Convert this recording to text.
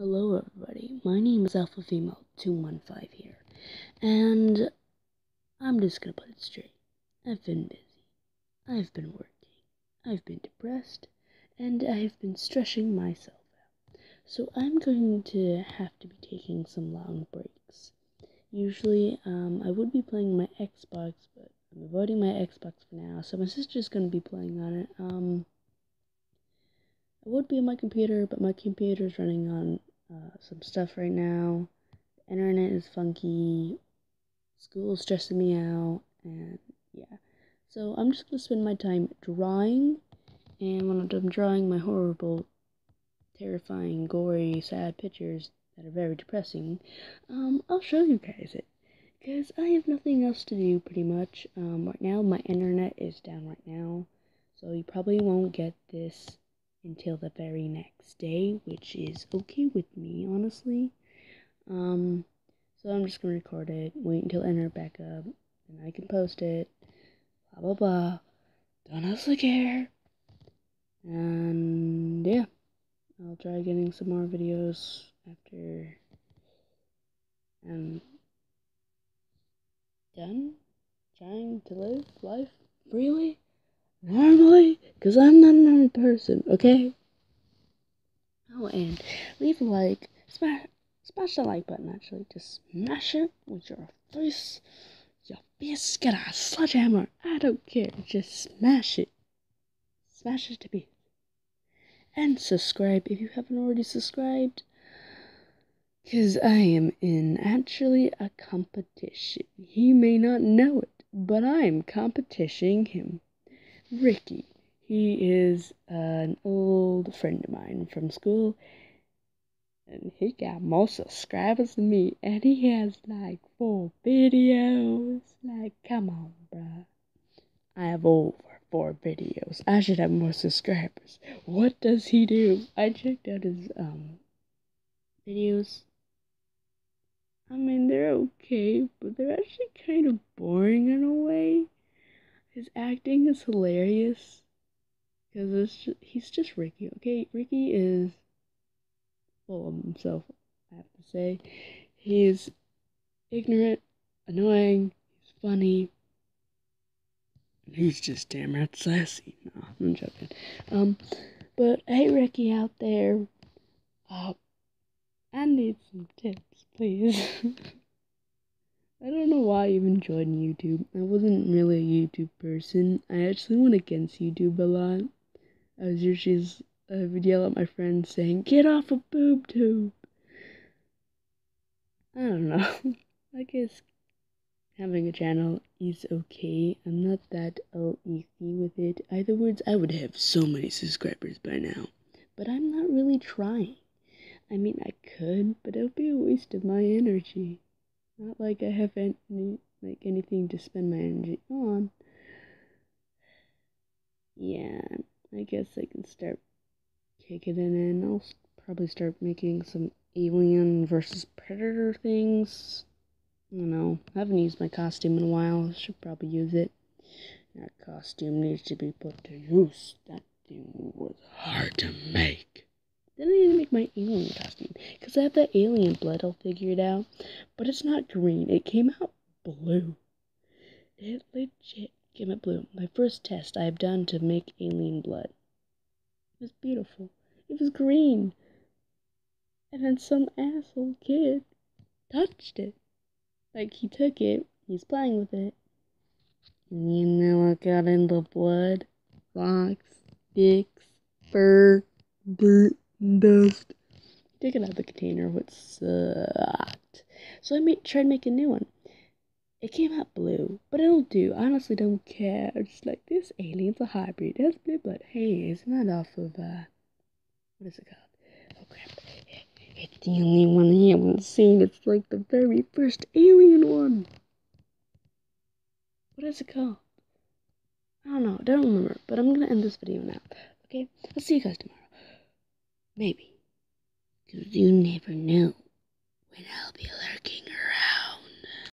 Hello, everybody. My name is Alpha Female 215 here, and I'm just gonna put it straight. I've been busy. I've been working. I've been depressed, and I've been stressing myself out. So I'm going to have to be taking some long breaks. Usually, um, I would be playing my Xbox, but I'm avoiding my Xbox for now. So my sister's gonna be playing on it. Um. I would be on my computer, but my computer's running on uh, some stuff right now. The internet is funky. School is stressing me out, and yeah. So I'm just gonna spend my time drawing, and when I'm drawing my horrible, terrifying, gory, sad pictures that are very depressing, um, I'll show you guys it. Because I have nothing else to do pretty much. Um, right now, my internet is down right now, so you probably won't get this until the very next day, which is okay with me, honestly. Um, so I'm just gonna record it, wait until enter back up, and I can post it. Blah blah blah. Don't honestly care. And yeah, I'll try getting some more videos after I'm done trying to live life freely normally because I'm not a normal person, okay? Oh, and leave a like, smash, smash the like button actually. Just smash it with your face. Your face get a sledgehammer. I don't care. Just smash it. Smash it to pieces. And subscribe if you haven't already subscribed. Because I am in actually a competition. He may not know it, but I'm competitioning him. Ricky. He is an old friend of mine from school, and he got more subscribers than me, and he has like four videos. Like, come on, bruh. I have over four videos. I should have more subscribers. What does he do? I checked out his um videos. I mean, they're okay, but they're actually kind of boring in a way. His acting is hilarious because it's just, he's just Ricky. Okay, Ricky is full of himself. I have to say, he's ignorant, annoying, he's funny. He's just damn right sassy. No, I'm joking. Um, but hey, Ricky out there, uh, I need some tips, please. I don't know why I even joined YouTube. I wasn't really a YouTube person. I actually went against YouTube a lot. I was usually I would yell at my friends saying, "Get off a boob tube." I don't know. I guess having a channel is okay. I'm not that easy with it. Either words, I would have so many subscribers by now, but I'm not really trying. I mean, I could, but it would be a waste of my energy. Not like I have any, like anything to spend my energy on. Yeah, I guess I can start kicking it in. I'll probably start making some alien versus predator things. You know, I haven't used my costume in a while. I should probably use it. That costume needs to be put to use. That thing was hard to make. Then I need to make my alien costume. Because I have that alien blood all figured out. But it's not green. It came out blue. It legit came out blue. My first test I have done to make alien blood. It was beautiful. It was green. And then some asshole kid touched it. Like he took it, he's playing with it. And you know what got in the blood? Fox, dicks, fur, dirt dust. Take it out the container, which sucked. So I made, tried making a new one. It came out blue, but it'll do. I honestly don't care. I Just like this alien's a hybrid. It has blue blood. Hey, isn't that off of uh what is it called? Oh crap. It's the only one I haven't seen. It's like the very first alien one. What is it called? I don't know. I don't remember. But I'm gonna end this video now. Okay? I'll see you guys tomorrow. Maybe. Because you never know when I'll be lurking